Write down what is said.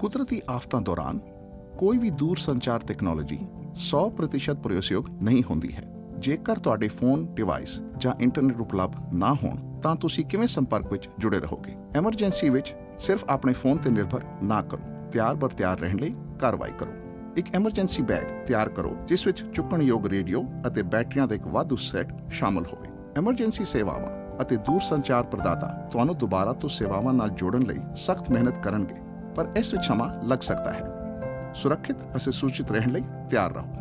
ਕੁਦਰਤੀ ਆਫਤਾਂ ਦੌਰਾਨ ਕੋਈ ਵੀ ਦੂਰ ਸੰਚਾਰ ਟੈਕਨੋਲੋਜੀ 100% ਭਰੋਸੇਯੋਗ ਨਹੀਂ ਹੁੰਦੀ ਹੈ। ਜੇਕਰ ਤੁਹਾਡੇ ਫੋਨ ਡਿਵਾਈਸ ਜਾਂ ਇੰਟਰਨੈਟ ਉਪਲਬਧ ਨਾ ਹੋਣ, ਤਾਂ ਤੁਸੀਂ ਕਿਵੇਂ ਸੰਪਰਕ ਵਿੱਚ ਜੁੜੇ ਰਹੋਗੇ? ਐਮਰਜੈਂਸੀ ਵਿੱਚ ਸਿਰਫ ਆਪਣੇ ਫੋਨ ਤੇ ਨਿਰਭਰ ਨਾ ਕਰੋ। ਤਿਆਰ ਬਰ ਤਿਆਰ ਰਹਿਣ ਲਈ ਕਾਰਵਾਈ ਕਰੋ। ਇੱਕ ਐਮਰਜੈਂਸੀ ਬੈਗ ਤਿਆਰ ਕਰੋ, ਜਿਸ ਵਿੱਚ ਚੁੱਕਣਯੋਗ ਰੇਡੀਓ ਅਤੇ ਬੈਟਰੀਆਂ ਦਾ ਇੱਕ ਵਾਧੂ ਸੈੱਟ ਸ਼ਾਮਲ ਹੋਵੇ। ਐਮਰਜੈਂਸੀ ਸੇਵਾਵਾਂ ਅਤੇ ਦੂਰ ਸੰਚਾਰ ਪ੍ਰਦਾਤਾ ਤੁਹਾਨੂੰ ਦੁਬਾਰਾ ਤੋਂ ਸੇਵਾਵਾਂ ਨਾਲ ਜੋੜਨ ਲਈ ਸਖਤ ਮਿਹਨਤ ਕਰਨਗੇ। ਪਰ ਇਸ ਵਿੱਚ ਸਮਾਂ ਲੱਗ ਸਕਦਾ ਹੈ ਸੁਰੱਖਿਅਤ ਅਤੇ ਸੂਚਿਤ ਰਹਿਣ ਲਈ ਤਿਆਰ ਰਹੋ